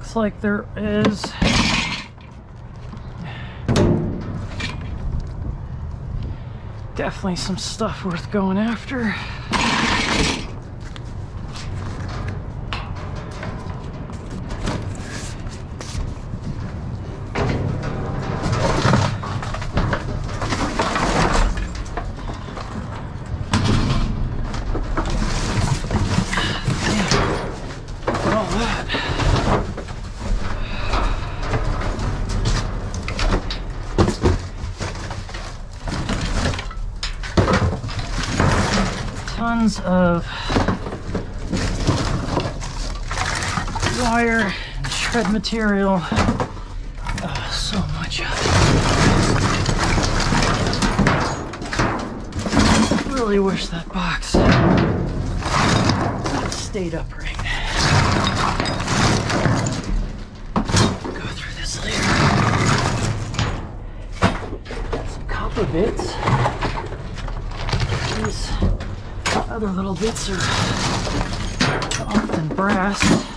Looks like there is definitely some stuff worth going after. Material. Oh, so much of it. Really wish that box stayed upright. Go through this later. Some copper bits. These other little bits are often brass.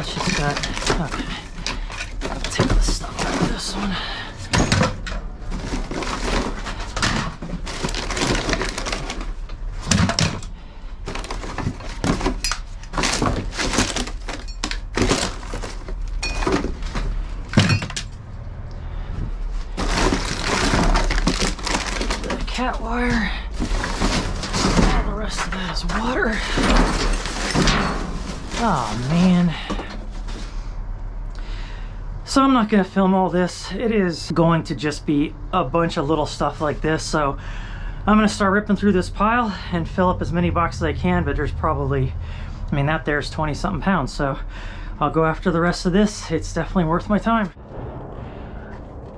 It's just got, okay. I'll take the stuff out of this one. cat wire. The rest of that is water. Oh man. So I'm not gonna film all this. It is going to just be a bunch of little stuff like this. So I'm gonna start ripping through this pile and fill up as many boxes as I can, but there's probably, I mean, that there's 20 something pounds. So I'll go after the rest of this. It's definitely worth my time.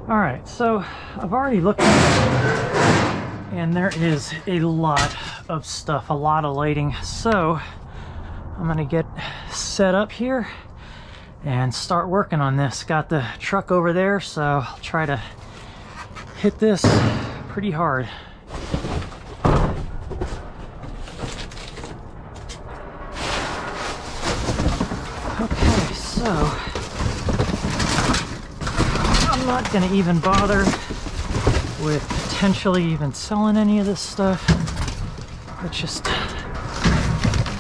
All right, so I've already looked and there is a lot of stuff, a lot of lighting. So I'm gonna get set up here and start working on this. Got the truck over there, so I'll try to hit this pretty hard. Okay, so I'm not gonna even bother with potentially even selling any of this stuff. I just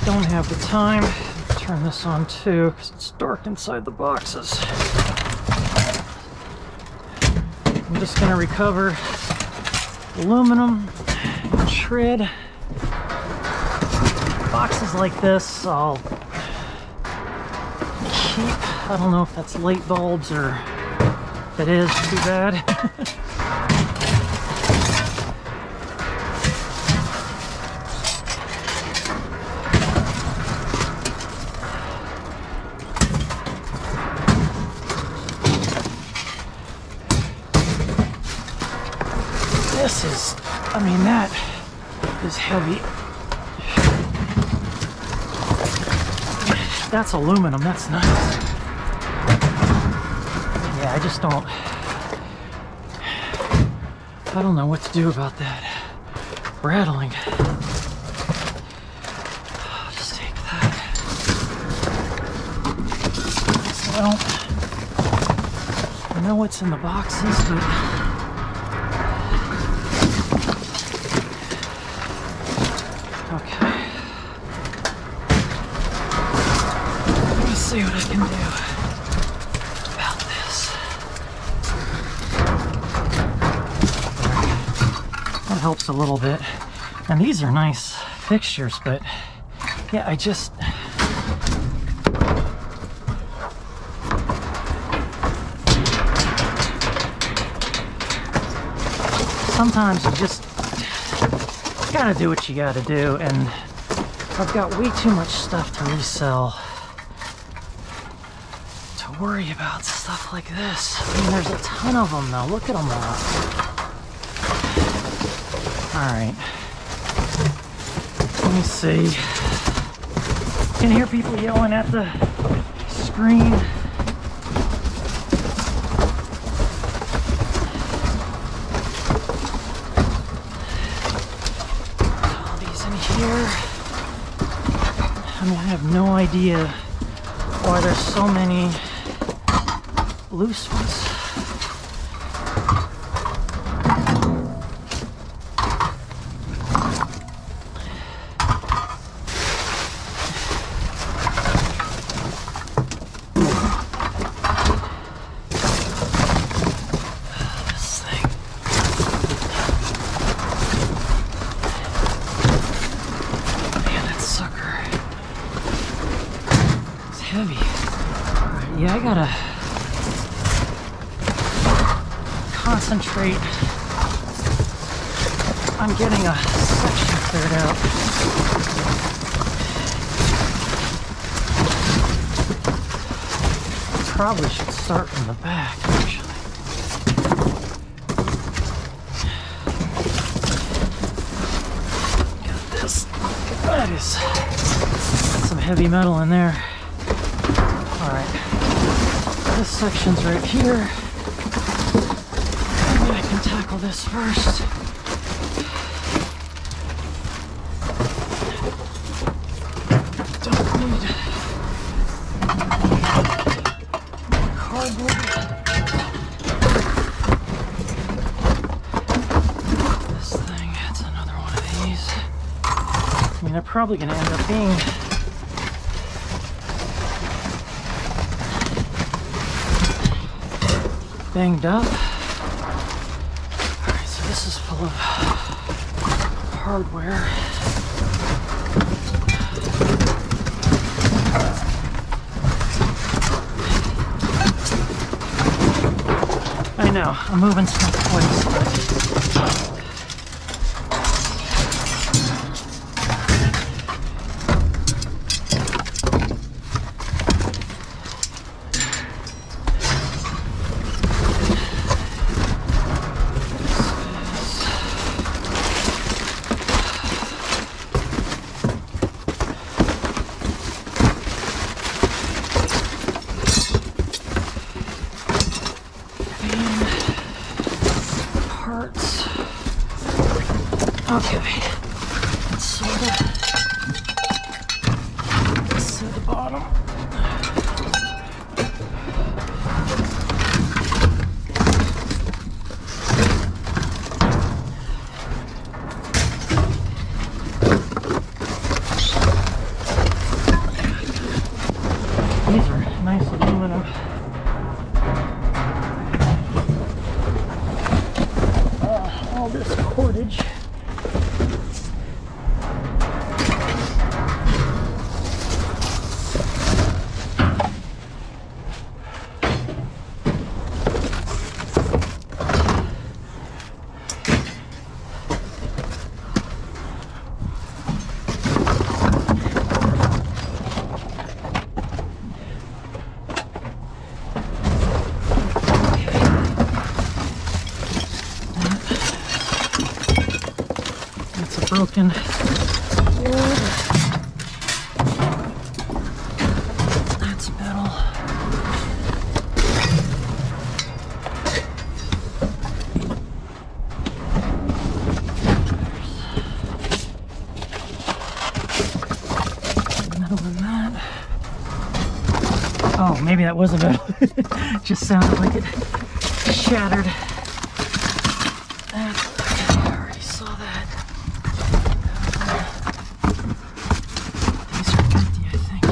don't have the time. Turn this on too, because it's dark inside the boxes. I'm just gonna recover aluminum and shred. Boxes like this, I'll keep. I don't know if that's light bulbs or if it is, too bad. I mean, that is heavy. That's aluminum, that's nice. Yeah, I just don't, I don't know what to do about that rattling. I'll just take that. I don't, I know what's in the boxes, but Okay. Let me see what I can do about this. That helps a little bit. And these are nice fixtures, but yeah, I just. Sometimes you just gotta do what you gotta do, and I've got way too much stuff to resell worry about stuff like this. I mean, there's a ton of them though. Look at them all. All right. Let me see. Can hear people yelling at the screen. All these in here. I mean, I have no idea why there's so many loose ones. This thing. Man, that sucker. It's heavy. Alright, yeah, I gotta concentrate on getting a section cleared out. Probably should start from the back, actually. Got this. That is some heavy metal in there. Alright. This section's right here. Maybe I can tackle this first. Don't need cardboard. This thing, it's another one of these. I mean, they're probably gonna end up being banged up. Alright, so this is full of hardware. I know, I'm moving stuff twice. but- parts. Okay. Let's sort that wasn't metal. Just sounded like it shattered. I already saw that. These I think.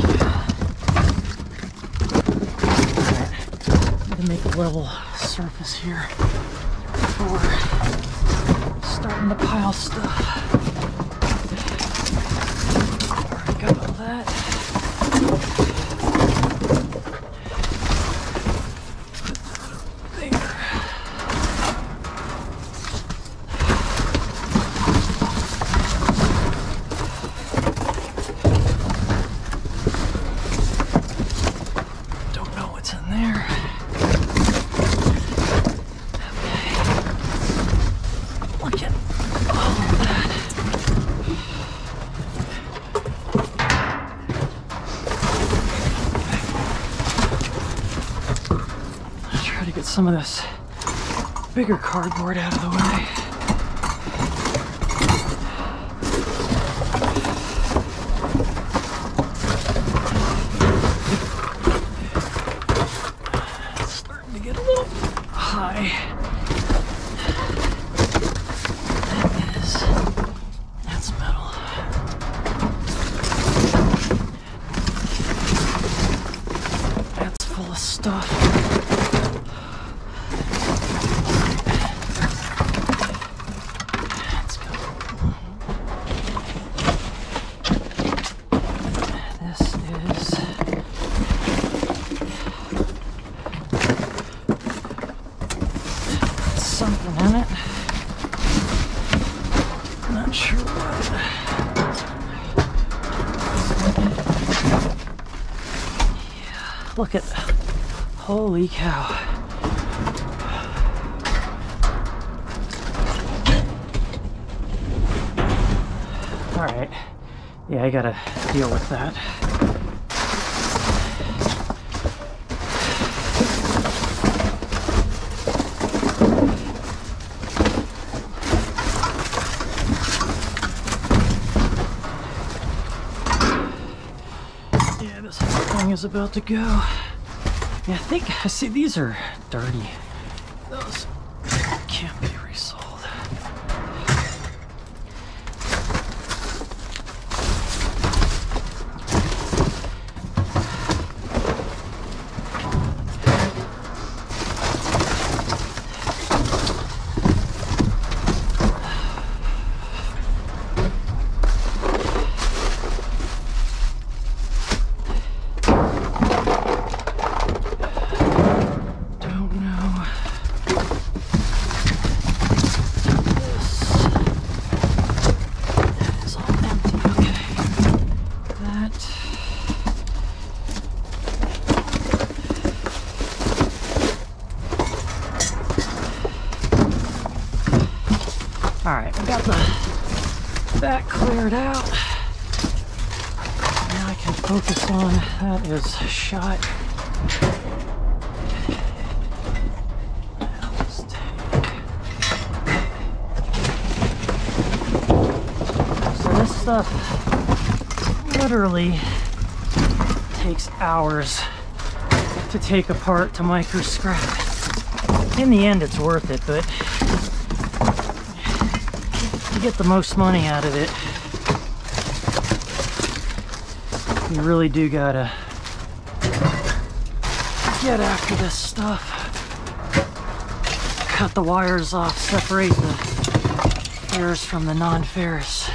Alright. To make a level surface here before starting to pile stuff. Already got all that. There. Try to get some of this bigger cardboard out of the way. It's starting to get a little high. That is, that's metal. That's full of stuff. Let's go. This is something in it. Not sure what. Yeah, look at holy cow. Yeah, I gotta deal with that. Yeah, this whole thing is about to go. Yeah, I think, I see these are dirty. Those can't be resold. Don't know. This is all empty. Okay. That. All right, we got the back cleared out. Now I can focus on that is shot. So this stuff literally takes hours to take apart to micro scrap. In the end, it's worth it, but to get the most money out of it, you really do gotta get after this stuff cut the wires off, separate the ferrous from the non-ferrous.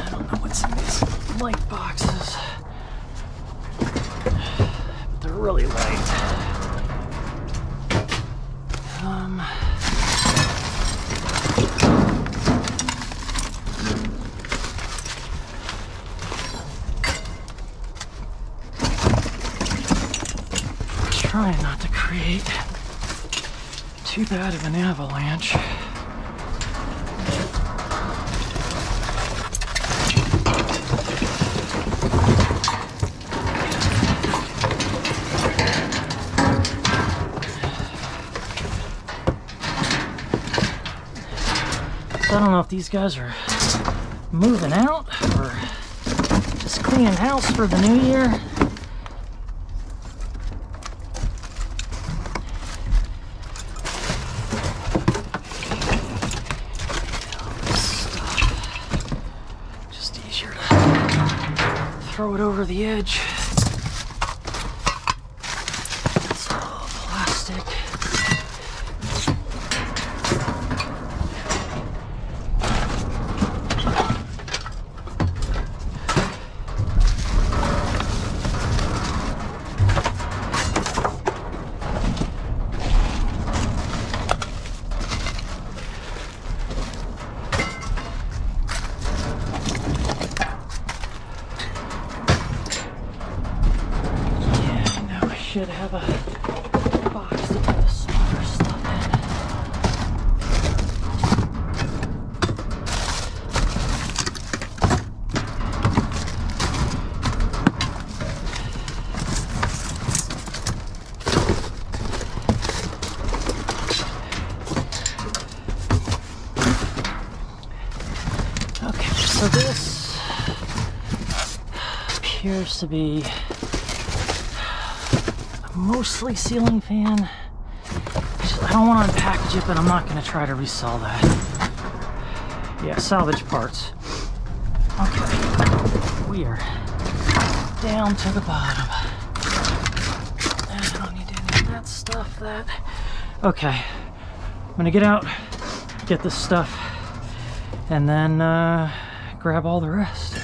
I don't know what's in these light boxes. But they're really light. Um, trying not to create too bad of an avalanche. I don't know if these guys are moving out or just cleaning house for the new year. Just easier to throw it over the edge. should have a box to put the smaller stuff in. Okay, so this appears to be a mostly ceiling fan. I don't want to unpackage it, but I'm not going to try to resell that. Yeah, salvage parts. Okay, we are down to the bottom. I don't need any of that stuff, that. Okay, I'm gonna get out, get this stuff, and then uh, grab all the rest.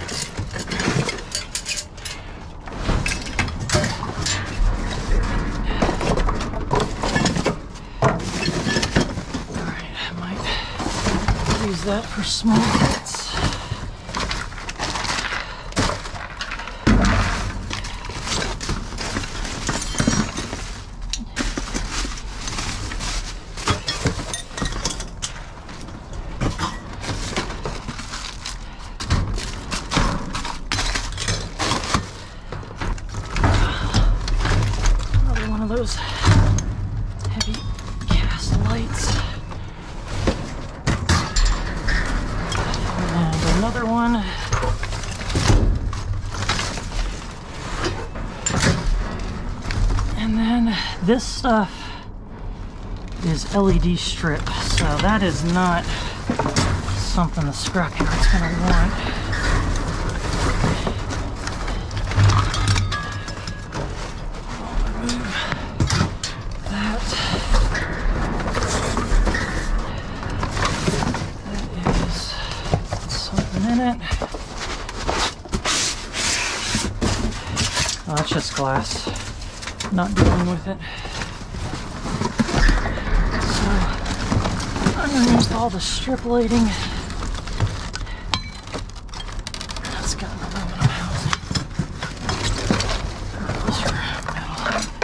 Alright, I might use that for small bits. Another one of those heavy cast lights. And another one. And then this stuff is LED strip, so that is not something the scrapyard's gonna want. Glass. Not dealing with it. So, underneath all the strip lighting, that's got an aluminum housing. Those are metal.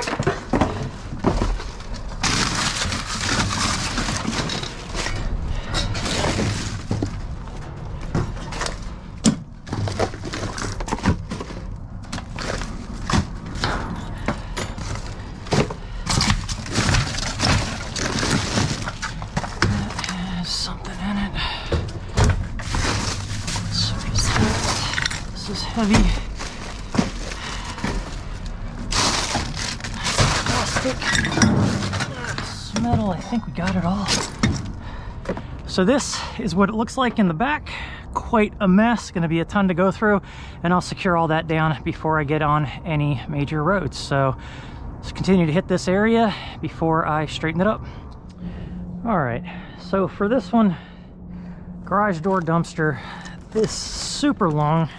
has something in it. So is that. This is heavy. Plastic. This metal. I think we got it all. So this is what it looks like in the back. Quite a mess. To be a ton to go through, and I'll secure all that down before I get on any major roads. So let's continue to hit this area before I straighten it up. All right, so for this one, garage door dumpster, this super long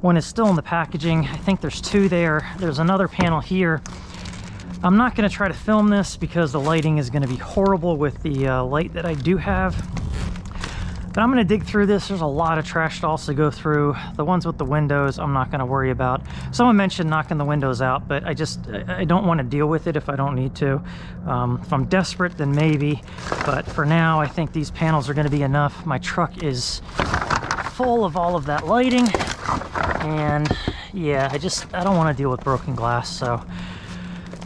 one is still in the packaging. I think there's two there. There's another panel here. I'm not gonna try to film this because the lighting is gonna be horrible with the uh, light that I do have. But I'm gonna dig through this. There's a lot of trash to also go through. The ones with the windows, I'm not gonna worry about. Someone mentioned knocking the windows out, but I just, I don't wanna deal with it if I don't need to. Um, if I'm desperate, then maybe. But for now, I think these panels are gonna be enough. My truck is full of all of that lighting. And yeah, I just, I don't wanna deal with broken glass, so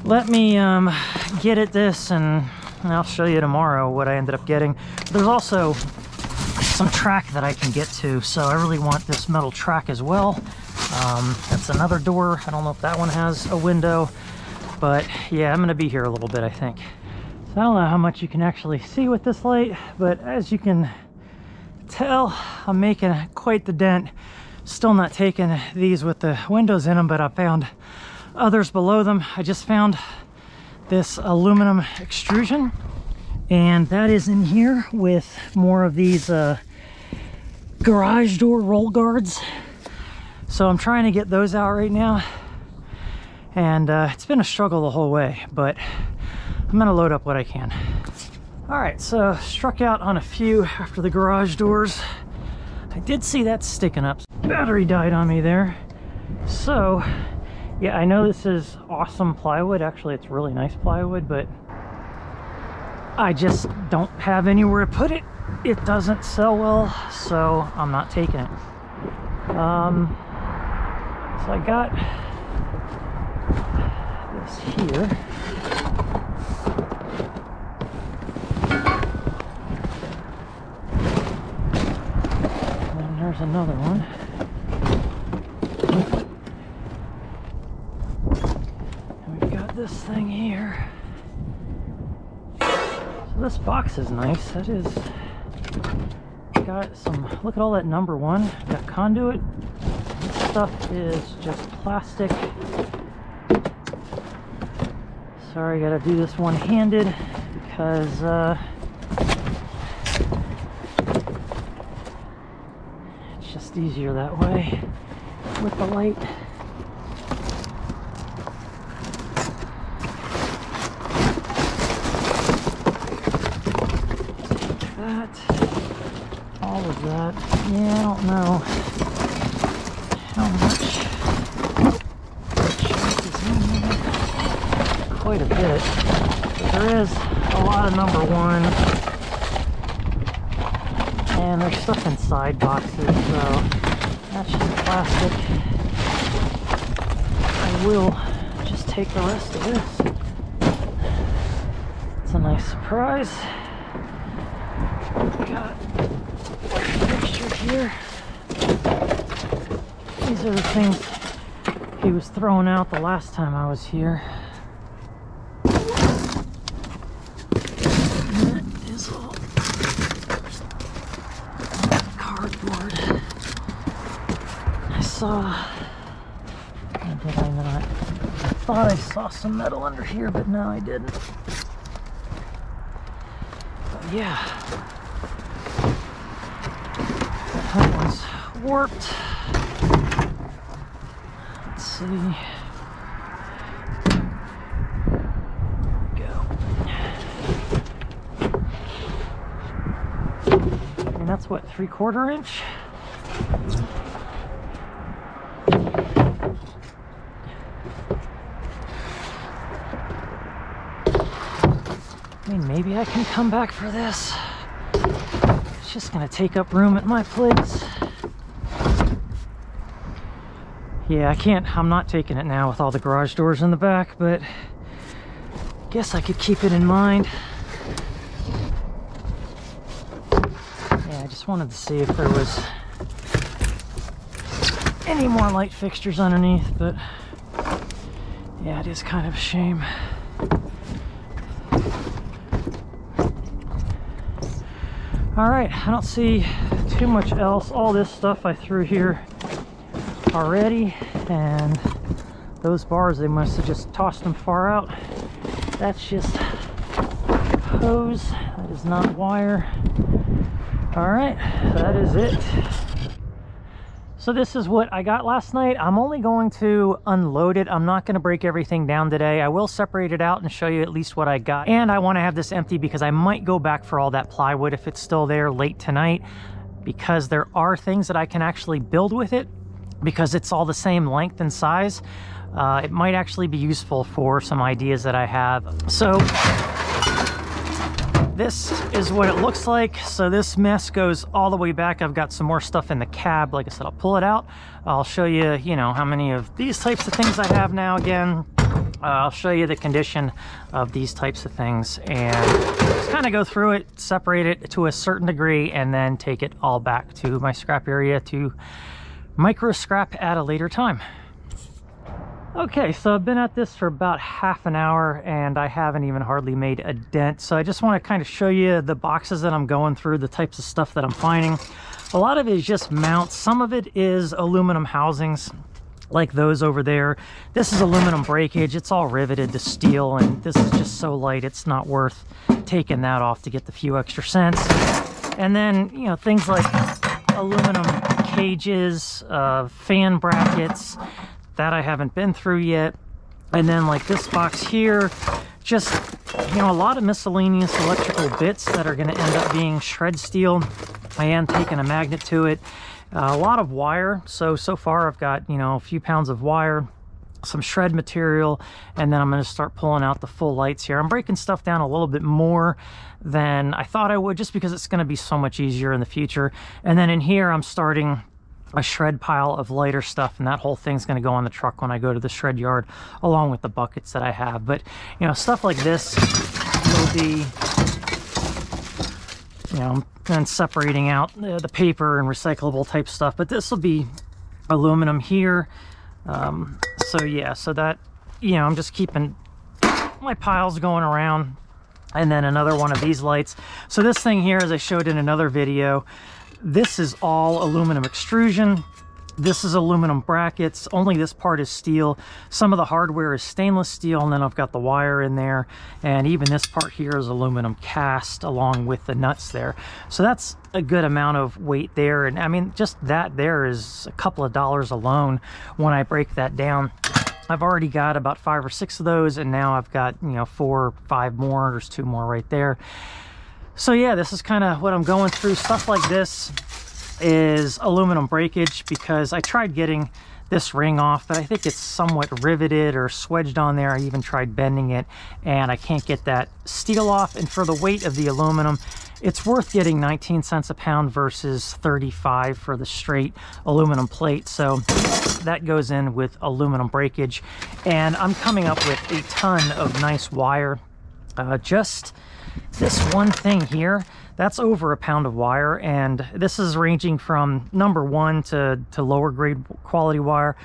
let me um, get at this and I'll show you tomorrow what I ended up getting. There's also some track that I can get to, so I really want this metal track as well. Um, that's another door. I don't know if that one has a window, but yeah, I'm gonna be here a little bit, I think. So I don't know how much you can actually see with this light, but as you can tell, I'm making quite the dent. Still not taking these with the windows in them, but I found others below them. I just found this aluminum extrusion and that is in here with more of these uh, garage door roll guards. So I'm trying to get those out right now. And uh, it's been a struggle the whole way, but I'm gonna load up what I can. All right, so struck out on a few after the garage doors. I did see that sticking up. Battery died on me there. So Yeah, I know this is awesome plywood. Actually, it's really nice plywood, but I just don't have anywhere to put it. It doesn't sell well, so I'm not taking it. Um, so I got this here. And there's another one. And we've got this thing here. So this box is nice. That is got some look at all that number one got conduit this stuff is just plastic sorry gotta do this one-handed because uh, it's just easier that way with the light that. All of that? Yeah, I don't know how much Quite a bit. But there is a lot of number one. And there's stuff inside boxes, so that's just plastic. I will just take the rest of this. It's a nice surprise. Got here. These are the things he was throwing out the last time I was here. that is all cardboard. I saw, did I not? Thought I saw some metal under here, but no, I didn't. But yeah. That one's warped. Let's see. Go. And that's what, three quarter inch? I mean, maybe I can come back for this It's just gonna take up room at my place. Yeah, I can't, I'm not taking it now with all the garage doors in the back, but guess I could keep it in mind. Yeah, I just wanted to see if there was any more light fixtures underneath, but yeah, it is kind of a shame. All right, I don't see too much else. All this stuff I threw here already, and those bars, they must have just tossed them far out. That's just hose, that is not wire. All right, that is it. So this is what I got last night. I'm only going to unload it. I'm not going to break everything down today. I will separate it out and show you at least what I got. And I want to have this empty because I might go back for all that plywood if it's still there late tonight because there are things that I can actually build with it because it's all the same length and size. Uh, it might actually be useful for some ideas that I have. So this is what it looks like. So this mess goes all the way back. I've got some more stuff in the cab. Like I said, I'll pull it out. I'll show you, you know, how many of these types of things I have now again. Uh, I'll show you the condition of these types of things and just kind of go through it, separate it to a certain degree, and then take it all back to my scrap area to micro scrap at a later time. Okay, so I've been at this for about half an hour and I haven't even hardly made a dent. So I just want to kind of show you the boxes that I'm going through, the types of stuff that I'm finding. A lot of it is just mounts. Some of it is aluminum housings like those over there. This is aluminum breakage. It's all riveted to steel and this is just so light it's not worth taking that off to get the few extra cents. And then, you know, things like aluminum cages, uh, fan brackets, that I haven't been through yet. And then like this box here, just, you know, a lot of miscellaneous electrical bits that are going to end up being shred steel. I am taking a magnet to it. Uh, a lot of wire. So, so far I've got, you know, a few pounds of wire, some shred material and then I'm going to start pulling out the full lights here. I'm breaking stuff down a little bit more than I thought I would just because it's going to be so much easier in the future. And then in here I'm starting a shred pile of lighter stuff and that whole thing's going to go on the truck when I go to the shred yard along with the buckets that I have. But, you know, stuff like this will be, you know, and separating out the paper and recyclable type stuff. But this will be aluminum here um, so yeah, so that, you know, I'm just keeping my piles going around and then another one of these lights. So this thing here, as I showed in another video, this is all aluminum extrusion. This is aluminum brackets. Only this part is steel. Some of the hardware is stainless steel, and then I've got the wire in there. And even this part here is aluminum cast along with the nuts there. So that's a good amount of weight there. And I mean, just that there is a couple of dollars alone when I break that down. I've already got about five or six of those, and now I've got, you know, four or five more. There's two more right there. So yeah, this is kind of what I'm going through. Stuff like this is aluminum breakage because I tried getting this ring off, but I think it's somewhat riveted or swedged on there. I even tried bending it and I can't get that steel off. And for the weight of the aluminum, it's worth getting 19 cents a pound versus 35 for the straight aluminum plate. So that goes in with aluminum breakage. And I'm coming up with a ton of nice wire. Uh, just this one thing here that's over a pound of wire and this is ranging from number one to, to lower grade quality wire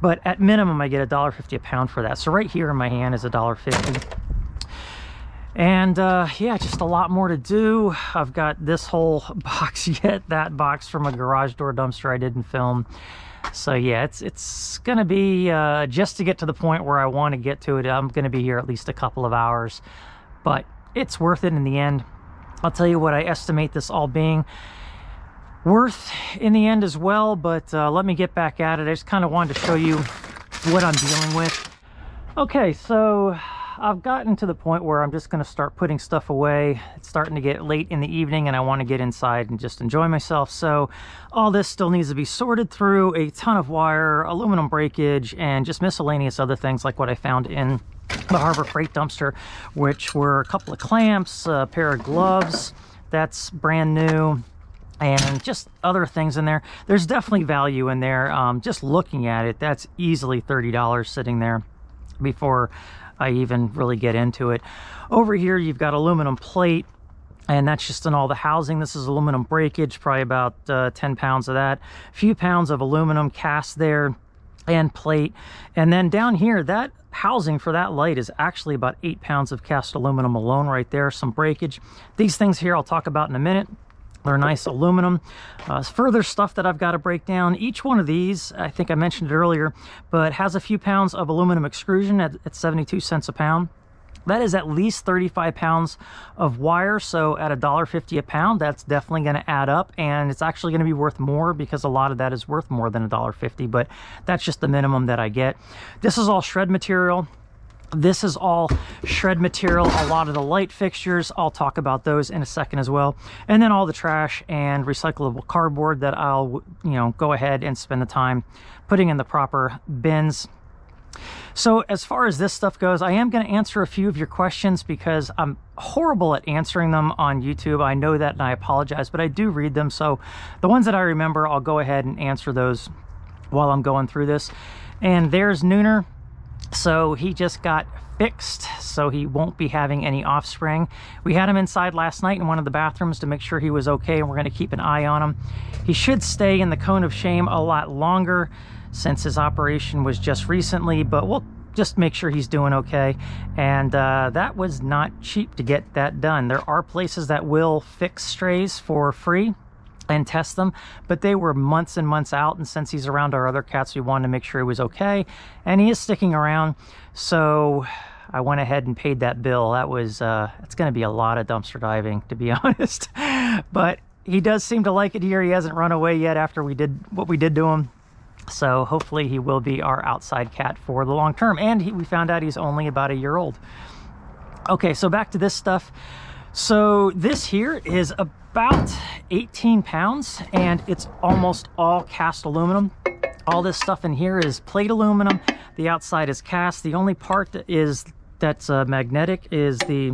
but at minimum I get a dollar fifty a pound for that so right here in my hand is a dollar fifty and uh, yeah just a lot more to do I've got this whole box yet that box from a garage door dumpster I didn't film so yeah it's it's gonna be uh, just to get to the point where I want to get to it I'm gonna be here at least a couple of hours but it's worth it in the end I'll tell you what I estimate this all being worth in the end as well, but uh, let me get back at it. I just kind of wanted to show you what I'm dealing with. Okay, so I've gotten to the point where I'm just going to start putting stuff away. It's starting to get late in the evening and I want to get inside and just enjoy myself. So all this still needs to be sorted through a ton of wire, aluminum breakage, and just miscellaneous other things like what I found in the Harbor Freight dumpster, which were a couple of clamps, a pair of gloves, that's brand new, and just other things in there. There's definitely value in there. Um, just looking at it, that's easily $30 sitting there before I even really get into it. Over here, you've got aluminum plate, and that's just in all the housing. This is aluminum breakage, probably about uh, 10 pounds of that. A few pounds of aluminum cast there and plate. And then down here, that housing for that light is actually about eight pounds of cast aluminum alone right there, some breakage. These things here I'll talk about in a minute. They're nice aluminum. Uh, further stuff that I've got to break down. Each one of these, I think I mentioned it earlier, but has a few pounds of aluminum extrusion at, at 72 cents a pound. That is at least 35 pounds of wire, so at a dollar fifty a pound, that's definitely going to add up, and it's actually going to be worth more because a lot of that is worth more than a dollar fifty. But that's just the minimum that I get. This is all shred material. This is all shred material, a lot of the light fixtures. I'll talk about those in a second as well. And then all the trash and recyclable cardboard that I'll, you know, go ahead and spend the time putting in the proper bins. So as far as this stuff goes, I am going to answer a few of your questions because I'm horrible at answering them on YouTube. I know that and I apologize, but I do read them. So the ones that I remember, I'll go ahead and answer those while I'm going through this. And there's Nooner. So he just got fixed, so he won't be having any offspring. We had him inside last night in one of the bathrooms to make sure he was okay, and we're going to keep an eye on him. He should stay in the cone of shame a lot longer since his operation was just recently, but we'll just make sure he's doing okay. And uh, that was not cheap to get that done. There are places that will fix strays for free and test them, but they were months and months out. And since he's around our other cats, we wanted to make sure he was okay. And he is sticking around. So I went ahead and paid that bill. That was, uh, it's going to be a lot of dumpster diving, to be honest. but he does seem to like it here. He hasn't run away yet after we did what we did to him. So hopefully he will be our outside cat for the long term. And he, we found out he's only about a year old. Okay, so back to this stuff. So this here is about 18 pounds and it's almost all cast aluminum. all this stuff in here is plate aluminum. The outside is cast. The only part that is that's uh, magnetic is the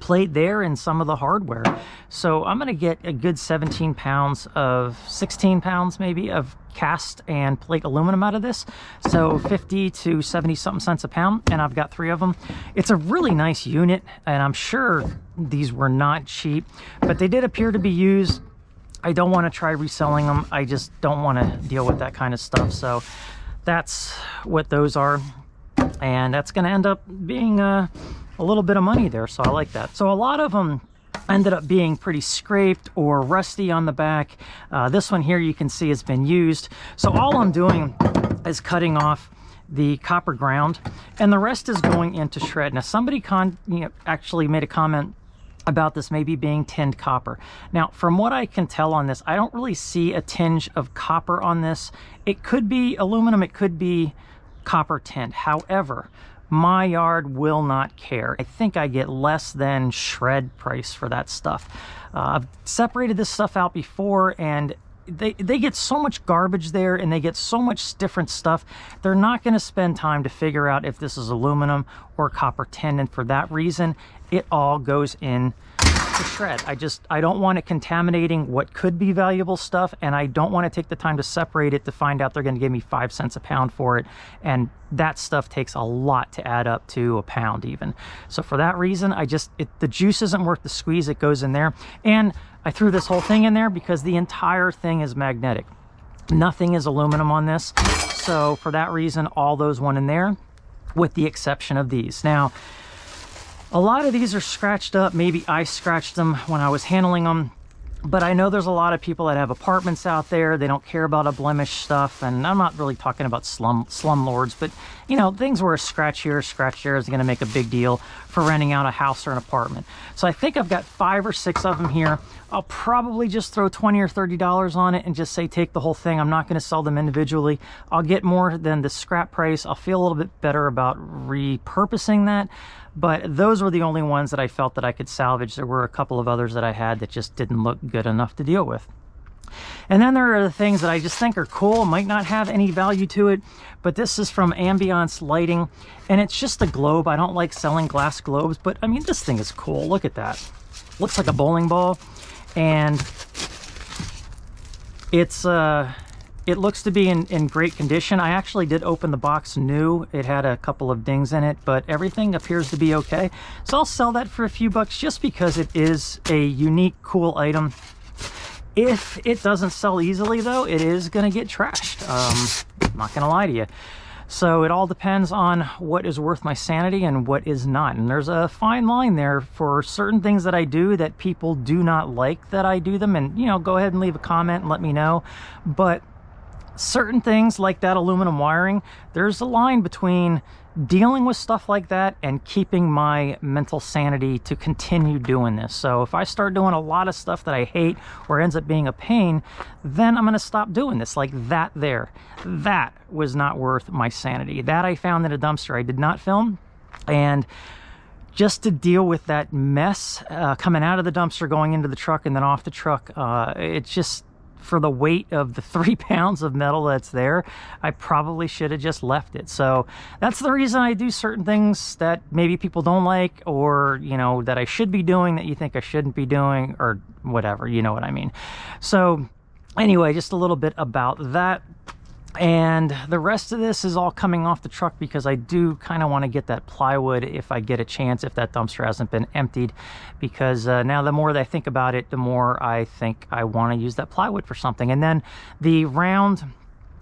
plate there and some of the hardware. So I'm going to get a good 17 pounds of 16 pounds maybe of cast and plate aluminum out of this. So 50 to 70 something cents a pound and I've got three of them. It's a really nice unit and I'm sure these were not cheap, but they did appear to be used. I don't want to try reselling them. I just don't want to deal with that kind of stuff. So that's what those are. And that's going to end up being a, a little bit of money there. So I like that. So a lot of them ended up being pretty scraped or rusty on the back. Uh, this one here you can see has been used. So all I'm doing is cutting off the copper ground and the rest is going into shred. Now somebody con you know, actually made a comment about this maybe being tinned copper. Now, from what I can tell on this, I don't really see a tinge of copper on this. It could be aluminum, it could be copper tint. However, my yard will not care. I think I get less than shred price for that stuff. Uh, I've separated this stuff out before and they, they get so much garbage there and they get so much different stuff. They're not going to spend time to figure out if this is aluminum or copper tin. And for that reason, it all goes in to shred. I just, I don't want it contaminating what could be valuable stuff, and I don't want to take the time to separate it to find out they're going to give me five cents a pound for it. And that stuff takes a lot to add up to a pound even. So for that reason, I just, it, the juice isn't worth the squeeze it goes in there. And I threw this whole thing in there because the entire thing is magnetic. Nothing is aluminum on this. So for that reason, all those went in there with the exception of these. Now, a lot of these are scratched up. Maybe I scratched them when I was handling them. But I know there's a lot of people that have apartments out there. They don't care about a blemish stuff. And I'm not really talking about slum slum lords, but you know, things where a scratch here, a scratch there is going to make a big deal for renting out a house or an apartment. So I think I've got five or six of them here. I'll probably just throw 20 or $30 on it and just say take the whole thing. I'm not going to sell them individually. I'll get more than the scrap price. I'll feel a little bit better about repurposing that but those were the only ones that I felt that I could salvage. There were a couple of others that I had that just didn't look good enough to deal with. And then there are the things that I just think are cool, might not have any value to it, but this is from Ambiance Lighting, and it's just a globe. I don't like selling glass globes, but I mean, this thing is cool. Look at that. Looks like a bowling ball, and it's, uh, it looks to be in, in great condition. I actually did open the box new. It had a couple of dings in it, but everything appears to be okay. So I'll sell that for a few bucks just because it is a unique, cool item. If it doesn't sell easily though, it is gonna get trashed. Um, I'm not gonna lie to you. So it all depends on what is worth my sanity and what is not. And there's a fine line there for certain things that I do that people do not like that I do them. And, you know, go ahead and leave a comment and let me know. But certain things like that aluminum wiring, there's a line between dealing with stuff like that and keeping my mental sanity to continue doing this. So if I start doing a lot of stuff that I hate or ends up being a pain, then I'm going to stop doing this. Like that there. That was not worth my sanity. That I found in a dumpster. I did not film. And just to deal with that mess uh, coming out of the dumpster, going into the truck and then off the truck, uh, it just for the weight of the three pounds of metal that's there, I probably should have just left it. So that's the reason I do certain things that maybe people don't like or, you know, that I should be doing that you think I shouldn't be doing or whatever, you know what I mean. So anyway, just a little bit about that and the rest of this is all coming off the truck because I do kind of want to get that plywood if I get a chance if that dumpster hasn't been emptied. Because uh, now the more that I think about it the more I think I want to use that plywood for something. And then the round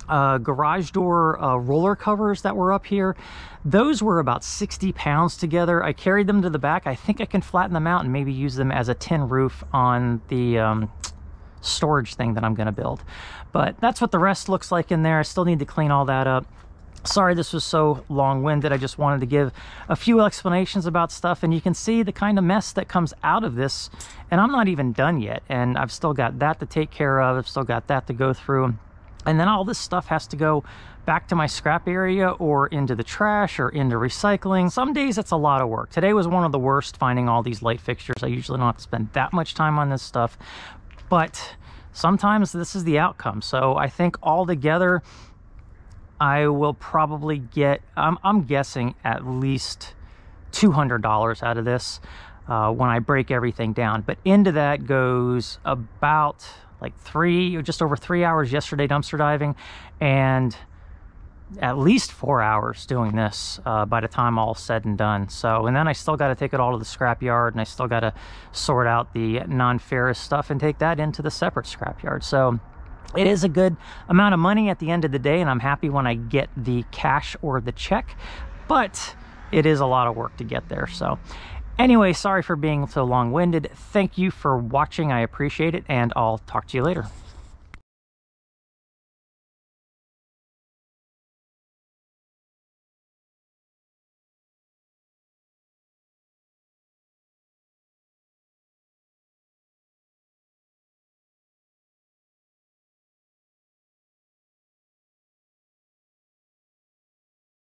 uh, garage door uh, roller covers that were up here those were about 60 pounds together. I carried them to the back. I think I can flatten them out and maybe use them as a tin roof on the um, storage thing that I'm going to build. But that's what the rest looks like in there. I still need to clean all that up. Sorry this was so long-winded. I just wanted to give a few explanations about stuff and you can see the kind of mess that comes out of this and I'm not even done yet and I've still got that to take care of. I've still got that to go through and then all this stuff has to go back to my scrap area or into the trash or into recycling. Some days it's a lot of work. Today was one of the worst finding all these light fixtures. I usually don't have to spend that much time on this stuff, but sometimes this is the outcome. So I think all together, I will probably get, I'm, I'm guessing at least $200 out of this uh, when I break everything down. But into that goes about like three, just over three hours yesterday dumpster diving, and at least four hours doing this uh, by the time all said and done. So, and then I still got to take it all to the scrap yard and I still got to sort out the non-ferrous stuff and take that into the separate scrap yard. So it is a good amount of money at the end of the day and I'm happy when I get the cash or the check, but it is a lot of work to get there. So anyway, sorry for being so long-winded. Thank you for watching. I appreciate it and I'll talk to you later.